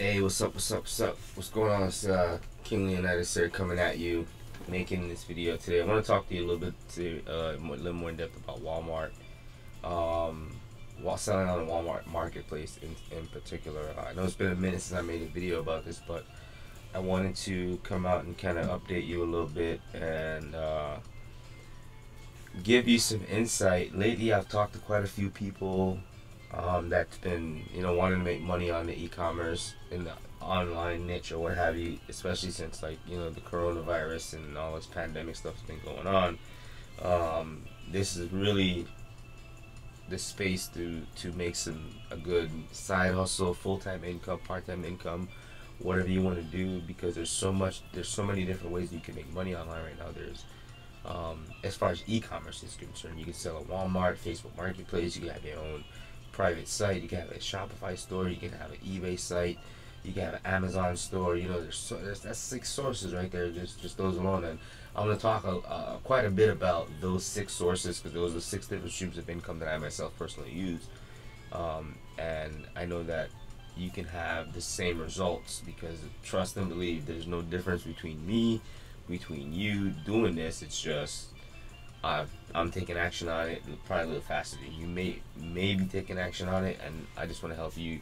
Hey, what's up, what's up, what's up? What's going on? It's uh, King Leonidas here coming at you, making this video today. I want to talk to you a little bit, to, uh, a little more in depth about Walmart. Um, while selling on the Walmart marketplace in, in particular. I know it's been a minute since I made a video about this, but I wanted to come out and kind of update you a little bit and uh, give you some insight. Lately, I've talked to quite a few people um, that's been, you know, wanting to make money on the e-commerce in the online niche or what have you, especially since like you know the coronavirus and all this pandemic stuff's been going on. Um, this is really the space to to make some a good side hustle, full time income, part time income, whatever you want to do because there's so much there's so many different ways you can make money online right now. There's um, as far as e-commerce is concerned, you can sell at Walmart, Facebook Marketplace. You can have your own private site. You can have a Shopify store. You can have an eBay site. You can have an Amazon store. You know, there's, so, there's that's six sources right there. Just just those alone. And I'm to talk uh, quite a bit about those six sources because those are six different streams of income that I myself personally use. Um, and I know that you can have the same results because trust and believe there's no difference between me, between you doing this. It's just i am taking action on it probably a little faster than you may may be taking action on it, and I just want to help you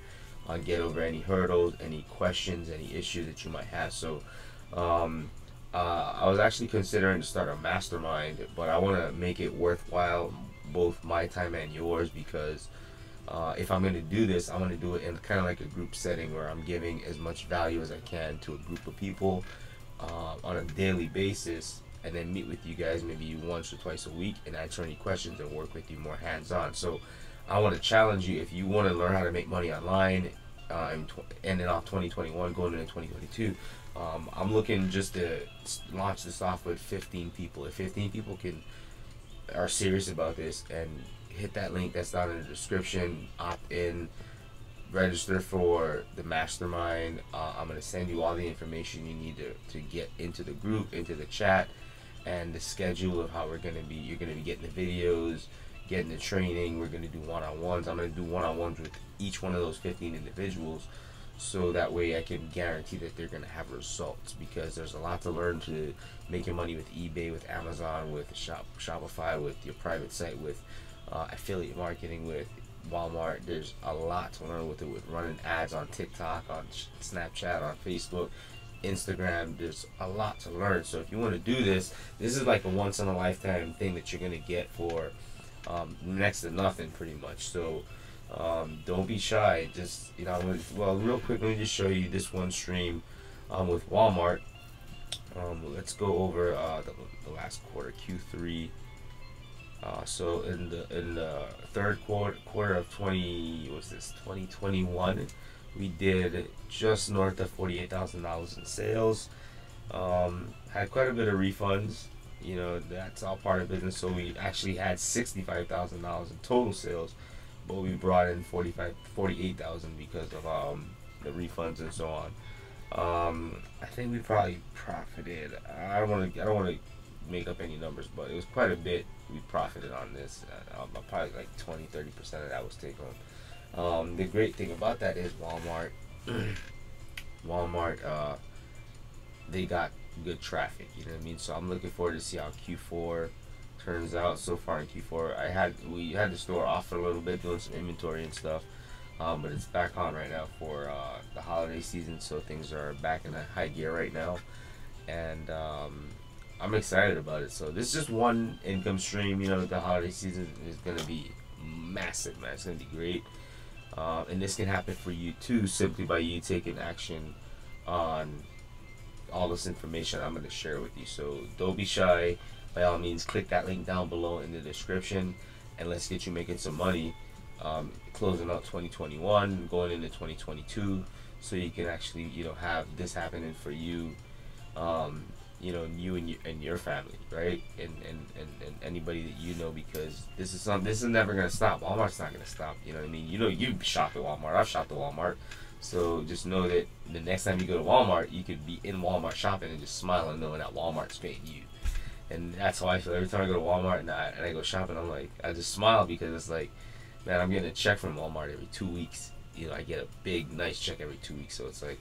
uh, get over any hurdles, any questions, any issues that you might have. So. Um, uh, I was actually considering to start a mastermind, but I want to make it worthwhile, both my time and yours, because uh, if I'm going to do this, I want to do it in kind of like a group setting where I'm giving as much value as I can to a group of people uh, on a daily basis, and then meet with you guys maybe once or twice a week and answer any questions and work with you more hands-on. So I want to challenge you if you want to learn how to make money online, uh, ending off 2021, going into 2022 um, I'm looking just to launch this off with 15 people. If 15 people can are serious about this and hit that link that's down in the description, opt in, register for the mastermind. Uh, I'm gonna send you all the information you need to, to get into the group, into the chat, and the schedule of how we're gonna be. You're gonna be getting the videos, getting the training. We're gonna do one-on-ones. I'm gonna do one-on-ones with each one of those 15 individuals so that way I can guarantee that they're going to have results because there's a lot to learn to making money with eBay, with Amazon, with Shop Shopify, with your private site, with uh, affiliate marketing, with Walmart. There's a lot to learn with it, with running ads on TikTok, on Snapchat, on Facebook, Instagram. There's a lot to learn. So if you want to do this, this is like a once in a lifetime thing that you're to get for um, next to nothing, pretty much. So um, don't be shy. Just you know, well, real quick, let me just show you this one stream um, with Walmart. Um, let's go over uh, the, the last quarter, Q3. Uh, so in the in the third quarter quarter of 20 was this 2021 we did just north of $48,000 in sales um, had quite a bit of refunds you know that's all part of business so we actually had $65,000 in total sales but we brought in 45 48,000 because of um, the refunds and so on. Um, I think we probably profited. I don't want to. I don't want to make up any numbers, but it was quite a bit. We profited on this. Uh, um, probably like 20, 30 percent of that was take home. Um, the great thing about that is Walmart. Walmart. Uh, they got good traffic. You know what I mean. So I'm looking forward to see how Q4 turns out so far in Q4. I had we had the store off for a little bit doing some inventory and stuff, um, but it's back on right now for uh, the holiday season. So things are back in high gear right now, and um, I'm excited about it. So this is just one income stream. You know, the holiday season is gonna be massive, man. It's gonna be great. Uh, and this can happen for you too, simply by you taking action on all this information I'm going to share with you. So don't be shy by all means click that link down below in the description and let's get you making some money um, closing out 2021 going into 2022 so you can actually you know have this happening for you um, you know you and, you and your family right and, and, and, and anybody that you know because this is something this is never going to stop walmart's not going to stop you know what i mean you know you shop at walmart i've shopped at walmart so just know that the next time you go to walmart you could be in walmart shopping and just smiling knowing that walmart's paying you and that's how I feel every time I go to Walmart and I, and I go shopping. I'm like, I just smile because it's like, man, I'm getting a check from Walmart every two weeks. you know I get a big nice check every two weeks. So it's like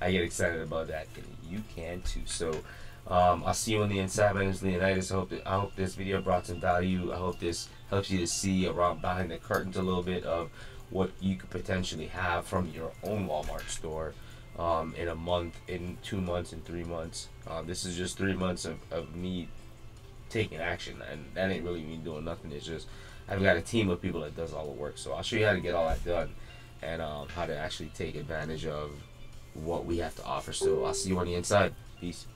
I get excited about that, and you can too. So. Um, I'll see you on the inside. My name is Leonidas. I hope that, I hope this video brought some value. I hope this helps you to see around behind the curtains a little bit of what you could potentially have from your own Walmart store um, in a month, in two months, in three months. Um, this is just three months of, of me taking action, and that ain't really me doing nothing. It's just I've got a team of people that does all the work. So I'll show you how to get all that done and um, how to actually take advantage of what we have to offer. So I'll see you on the inside. Peace.